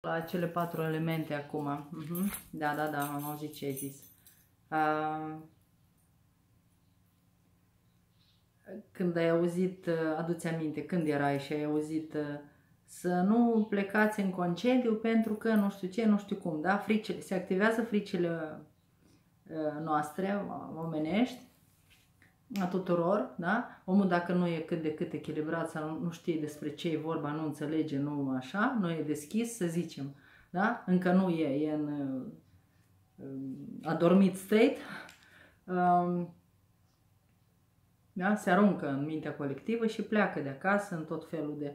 La cele patru elemente acum. Uh-huh. Da, da, da, am auzit ce ai zis. Uh, când ai auzit, uh, aduți aminte, când erai și ai auzit uh, să nu plecați în concediu pentru că nu știu ce, nu știu cum, da? Fricile, se activează fricile uh, noastre, omenești, a tuturor, da? Omul dacă nu e cât de cât echilibrat sau nu știe despre ce e vorba, nu înțelege, nu așa, nu e deschis, să zicem, da? Încă nu e, e în adormit state, um, da? se aruncă în mintea colectivă și pleacă de acasă în tot felul de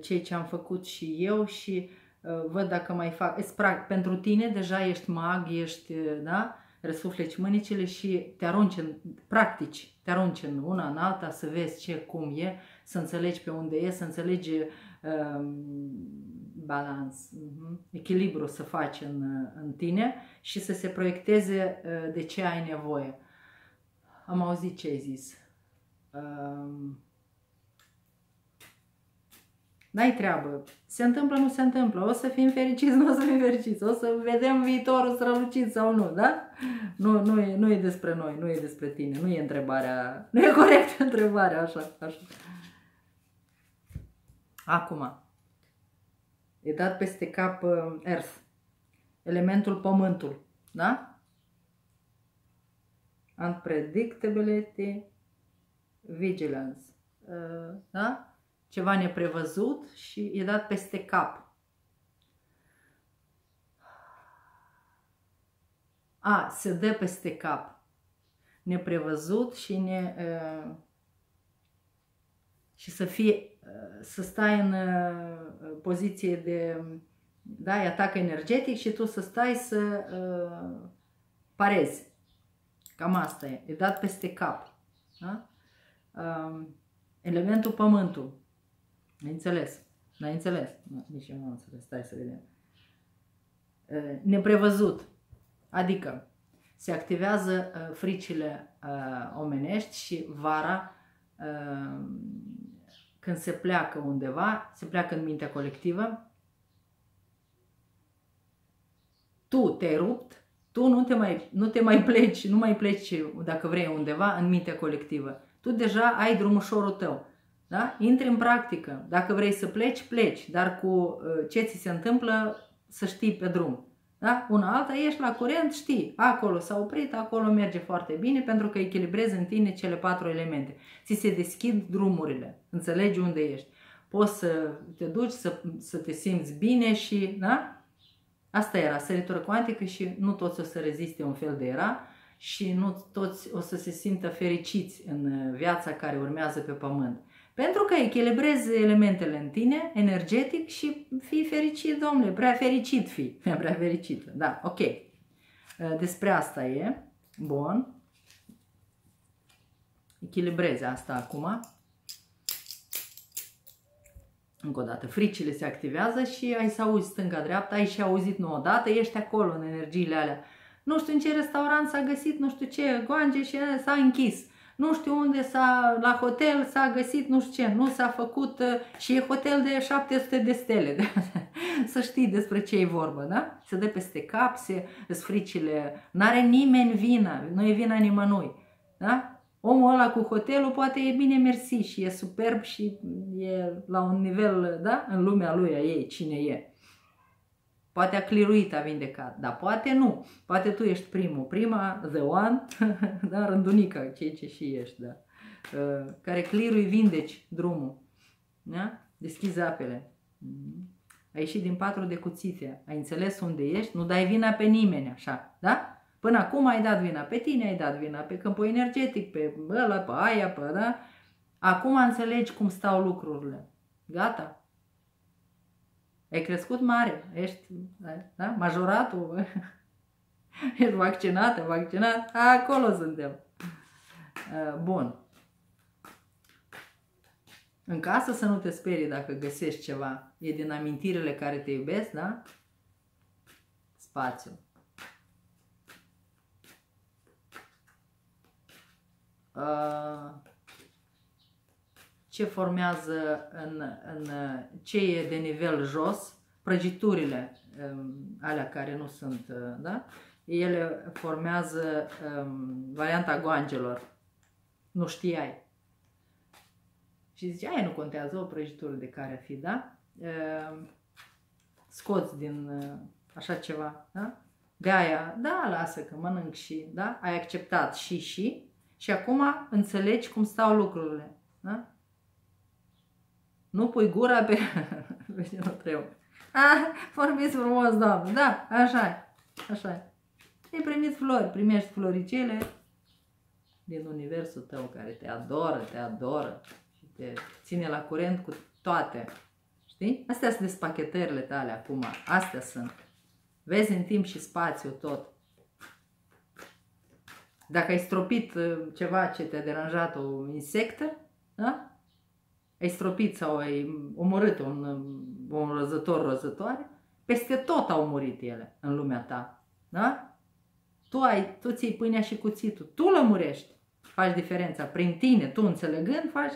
ceea ce am făcut și eu și uh, văd dacă mai fac. Pentru tine deja ești mag, ești, da? Răsufleci mânicile și te arunci în, practici, te arunci în una, în alta, să vezi ce, cum e, să înțelegi pe unde e, să înțelegi um, balans, uh-huh, echilibru să faci în, în tine și să se proiecteze uh, de ce ai nevoie. Am auzit ce ai zis. Um, N-ai treabă. Se întâmplă, nu se întâmplă. O să fim fericiți, nu o să fim fericiți. O să vedem viitorul strălucit sau nu, da? Nu, nu, e, nu e despre noi, nu e despre tine. Nu e întrebarea, nu e corectă întrebarea, așa, așa. Acum, e dat peste cap uh, Earth, elementul pământul, da? Unpredictability, vigilance, uh, da? Ceva neprevăzut și e dat peste cap. A, se dă peste cap. Neprevăzut și ne... Uh, și să fie, uh, să stai în uh, poziție de, da, atac energetic și tu să stai să uh, parezi. Cam asta e. E dat peste cap. Da? Uh, elementul pământul. Ai înțeles? N-ai înțeles? Nu, nici eu nu am înțeles. Stai să vedem. Neprevăzut. Adică se activează fricile omenești și vara când se pleacă undeva, se pleacă în mintea colectivă, tu te-ai rupt, tu nu te, mai, nu te mai pleci, nu mai pleci dacă vrei undeva în mintea colectivă. Tu deja ai drumușorul tău. Da? Intri în practică. Dacă vrei să pleci, pleci, dar cu uh, ce ți se întâmplă să știi pe drum. Da? Una alta, ești la curent, știi, acolo s-a oprit, acolo merge foarte bine pentru că echilibrezi în tine cele patru elemente. Ți se deschid drumurile, înțelegi unde ești. Poți să te duci, să, să te simți bine și, da? Asta era săritură cuantică și nu toți o să reziste un fel de era și nu toți o să se simtă fericiți în viața care urmează pe pământ. Pentru că echilibrezi elementele în tine, energetic și fii fericit, domnule, prea fericit fi. Prea fericit, da, ok. Uh, despre asta e. Bun. Echilibrezi asta acum. Încă o dată, fricile se activează și ai să auzi stânga-dreapta, ai și auzit nu odată, ești acolo în energiile alea. Nu știu în ce restaurant s-a găsit, nu știu ce, goange și s-a închis nu știu unde s-a, la hotel s-a găsit nu știu ce, nu s-a făcut uh, și e hotel de 700 de stele, să știi despre ce e vorba, da? Se dă peste cap, se fricile, n-are nimeni vina, nu e vina nimănui, da? Omul ăla cu hotelul poate e bine mersi și e superb și e la un nivel, da? În lumea lui a ei, cine e. Poate a cliruit, a vindecat, dar poate nu. Poate tu ești primul, prima, the one, da, rândunica, ceea ce și ești, da. Uh, care clirui, vindeci drumul. Da? Deschizi apele. Mm. Ai ieșit din patru de cuțite, ai înțeles unde ești, nu dai vina pe nimeni, așa, da? Până acum ai dat vina pe tine, ai dat vina pe câmpul energetic, pe ăla, pe aia, pe, da? Acum înțelegi cum stau lucrurile. Gata? Ai crescut mare, ești da? majoratul, ești vaccinată, vaccinat, acolo suntem. Uh, bun. În casă să nu te sperii dacă găsești ceva. E din amintirile care te iubesc, da? Spațiu. Uh, ce formează în, în ce e de nivel jos, prăjiturile um, alea care nu sunt, uh, da? Ele formează um, varianta goangelor. Nu știai. Și zice, aia nu contează, o prăjitură de care fi, da? Uh, scoți din uh, așa ceva, da? Gaia, da, lasă că mănânc și, da? Ai acceptat și, și, și acum înțelegi cum stau lucrurile, da? Nu pui gura pe... nu trebuie. Ah, vorbiți frumos, doamnă. Da, așa e. Așa e. Ai primit flori, primești floricele din universul tău care te adoră, te adoră și te ține la curent cu toate. Știi? Astea sunt despachetările tale acum. Astea sunt. Vezi în timp și spațiu tot. Dacă ai stropit uh, ceva ce te-a deranjat, o insectă, da? Ai stropit sau ai omorât un, un răzător, răzătoare, peste tot au murit ele în lumea ta. Da? Tu, ai, tu ții pâinea și cuțitul, tu lămurești, faci diferența. Prin tine, tu înțelegând, faci,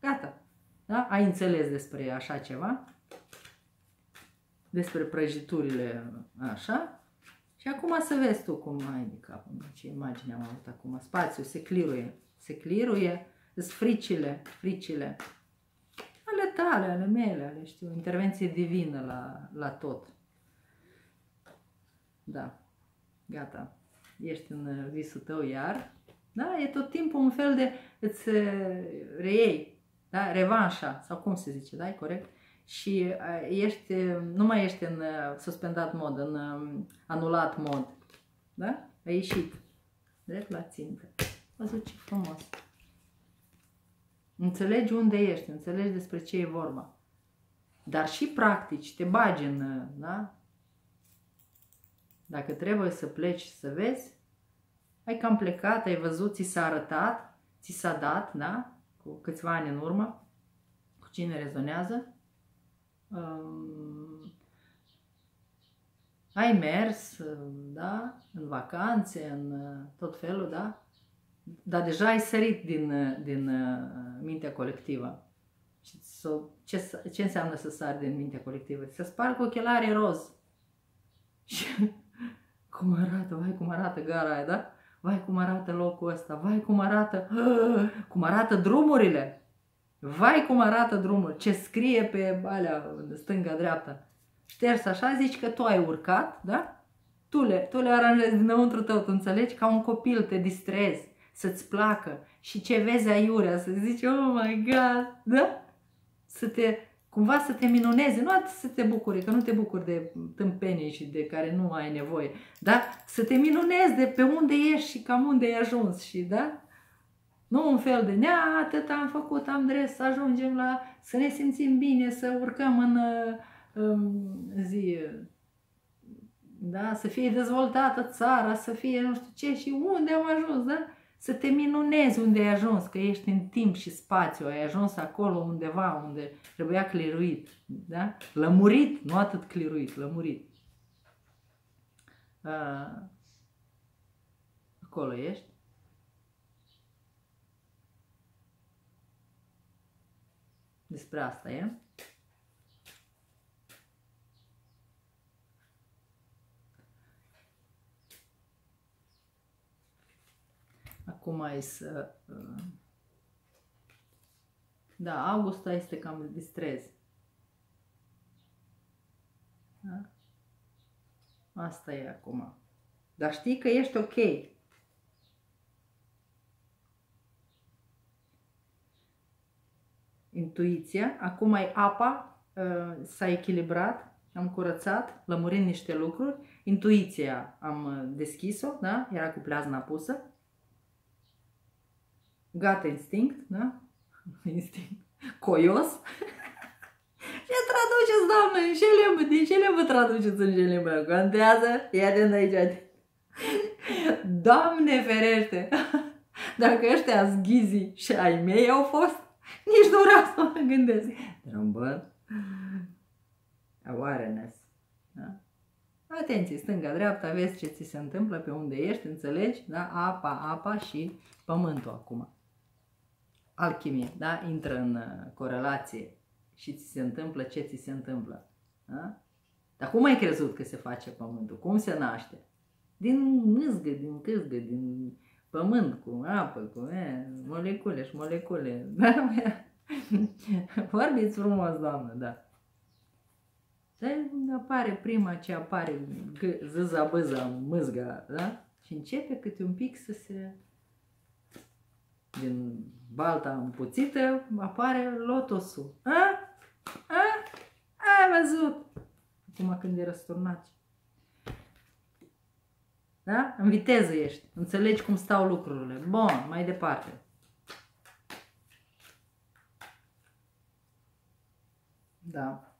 gata. Da? Ai înțeles despre așa ceva, despre prăjiturile așa, și acum să vezi tu cum ai de capul ce imagine am avut acum. Spațiul se cliruie, se cliruie, sunt fricile, fricile ale tale, ale mele, ale știu, intervenție divină la, la tot. Da, gata, ești în visul tău iar, da, e tot timpul un fel de, îți reiei, da, revanșa, sau cum se zice, da, e corect? Și ești, nu mai ești în suspendat mod, în anulat mod, da? Ai ieșit drept la țintă. Văzut ce frumos. Înțelegi unde ești, înțelegi despre ce e vorba. Dar și practici, te bagi în, da? Dacă trebuie să pleci să vezi, ai cam plecat, ai văzut, ți s-a arătat, ți s-a dat, da? Cu câțiva ani în urmă, cu cine rezonează. Um, ai mers, da? În vacanțe, în tot felul, da? Dar deja ai sărit din, din uh, mintea colectivă. Și ce, ce înseamnă să sari din mintea colectivă? Să sparg ochelarii roz. Și cum arată, vai cum arată gara aia, da? Vai cum arată locul ăsta, vai cum arată, cum arată drumurile. Vai cum arată drumul, ce scrie pe alea, stânga-dreapta. Șters așa, zici că tu ai urcat, da? Tu le, tu le aranjezi dinăuntru tău, tu înțelegi? Ca un copil te distrezi să-ți placă și ce vezi aiurea, să zici, oh my god, da? Să te, cumva să te minuneze, nu atât să te bucuri, că nu te bucuri de tâmpenii și de care nu ai nevoie, da? Să te minunezi de pe unde ești și cam unde ai ajuns și, da? Nu un fel de, nea, atât am făcut, am dres, să ajungem la, să ne simțim bine, să urcăm în, în zi, da? Să fie dezvoltată țara, să fie nu știu ce și unde am ajuns, da? Să te minunezi unde ai ajuns, că ești în timp și spațiu, ai ajuns acolo undeva unde trebuia cliruit, da? Lămurit, nu atât cliruit, lămurit. Uh, acolo ești. Despre asta e. Acum ai să... Uh, da, Augusta este cam distrez. Da? Asta e acum. Dar știi că ești ok. Intuiția. Acum ai apa, uh, s-a echilibrat, am curățat, lămurind niște lucruri. Intuiția am uh, deschis-o, da? Era cu pleazna pusă gata instinct, da? Instinct. Coios. Ce traduceți, doamnă? În ce limbă? Din ce limbă traduceți în ce limbă? Contează? Ia de aici. Doamne ferește! Dacă ăștia zghizi și ai mei au fost, nici nu vreau să mă gândesc. Trâmbă. Awareness. Da? Atenție, stânga, dreapta, vezi ce ți se întâmplă, pe unde ești, înțelegi? Da? Apa, apa și pământul acum alchimie, da? Intră în uh, corelație și ți se întâmplă ce ți se întâmplă. Da? Dar cum ai crezut că se face pământul? Cum se naște? Din mâzgă, din câzgă, din pământ, cu apă, cu e, molecule și molecule. Vorbiți frumos, doamnă, da. apare prima ce apare, zâza, bâza, mâzga, da? Și începe câte un pic să se... Din balta împuțită apare lotosul. A? A? Ai văzut? Acum când e răsturnat. Da? În viteză ești. Înțelegi cum stau lucrurile. Bun, mai departe. Da.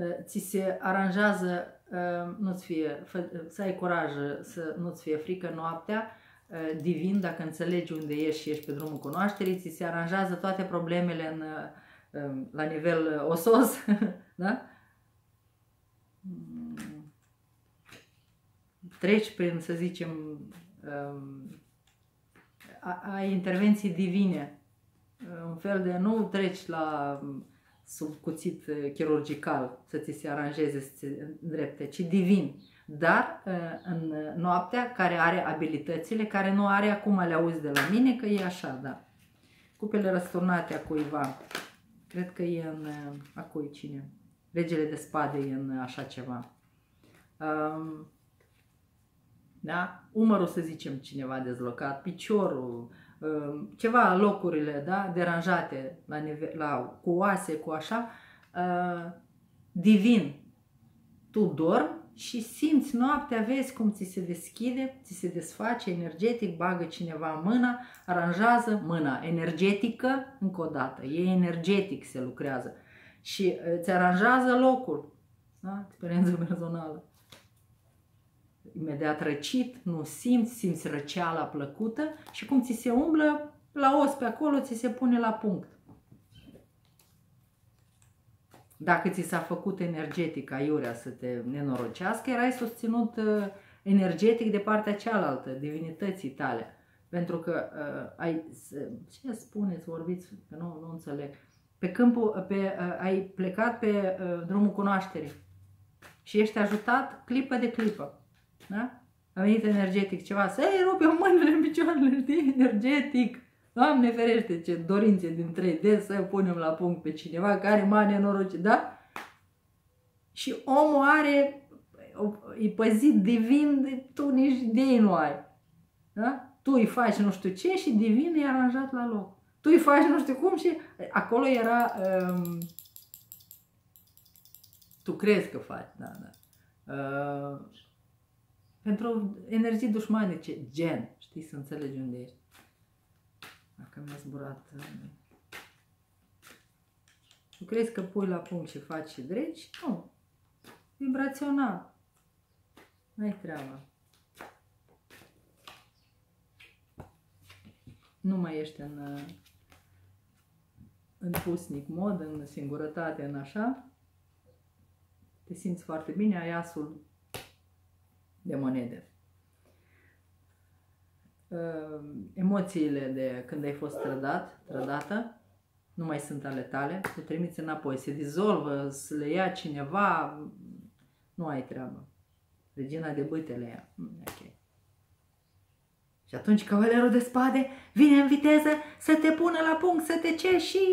Ă, ți se aranjează, ă, nu-ți fie, să ai curaj să nu-ți fie frică noaptea, ă, divin, dacă înțelegi unde ești și ești pe drumul cunoașterii, ți se aranjează toate problemele în, la nivel osos, da? treci prin, să zicem, um, ai intervenții divine, un fel de nu treci la sub cuțit chirurgical să ți se aranjeze, să ți îndrepte, ci divin. Dar uh, în noaptea, care are abilitățile, care nu are acum le auzi de la mine, că e așa, da. Cupele răsturnate a cuiva. Cred că e în... Uh, a cui cine? Regele de spade e în așa ceva. Um, da? Umărul, să zicem, cineva dezlocat, piciorul, um, ceva locurile da? deranjate la nivel, la, cu oase, cu așa, uh, divin. Tu dormi și simți noaptea, vezi cum ți se deschide, ți se desface energetic, bagă cineva mâna, aranjează mâna energetică, încă o dată, e energetic se lucrează și uh, îți aranjează locul, da? experiență personală imediat răcit, nu simți, simți răceala plăcută și cum ți se umblă la os pe acolo, ți se pune la punct. Dacă ți s-a făcut energetic aiurea să te nenorocească, erai susținut uh, energetic de partea cealaltă, divinității tale. Pentru că uh, ai, ce spuneți, vorbiți, că nu, nu înțeleg, pe câmpul, pe, uh, ai plecat pe uh, drumul cunoașterii și ești ajutat clipă de clipă. Da? A venit energetic ceva, să-i rupem mâinile în picioarele, știi, energetic. Doamne ferește, ce dorințe din 3D să punem la punct pe cineva care m-a nenorocit, da? Și omul are, e păzit divin, de, tu nici idei nu ai. Da? Tu îi faci nu știu ce și divin e aranjat la loc. Tu îi faci nu știu cum și acolo era... Um, tu crezi că faci, da, da. Uh, pentru energii dușmanice, gen, știi, să înțelegi unde ești. Dacă mi-a zburat... Uh, nu crezi că pui la punct și faci și dregi? Nu. Vibrațional. Nu-i treaba. Nu mai ești în, uh, în pusnic mod, în singurătate, în așa. Te simți foarte bine, ai asul de monede. Ehm, emoțiile de când ai fost trădat, trădată, nu mai sunt ale tale, te trimiți înapoi, se dizolvă, să le ia cineva, nu ai treabă. Regina de bâte le ia. Mm, ok. Și atunci cavalerul de spade vine în viteză să te pună la punct, să te ce și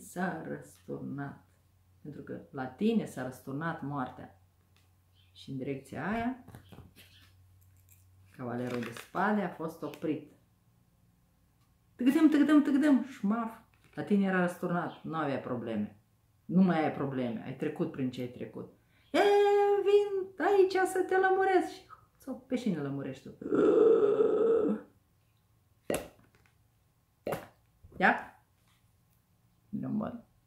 s-a răsturnat. Pentru că la tine s-a răsturnat moartea. Și în direcția aia Cavalerul de spade a fost oprit. Tăgădăm, tăgădăm, tăgădăm, șmaf. La tine era răsturnat, nu avea probleme. Nu mai ai probleme, ai trecut prin ce ai trecut. E, vin aici să te lămuresc. Sau pe cine lămurești tu? Ia?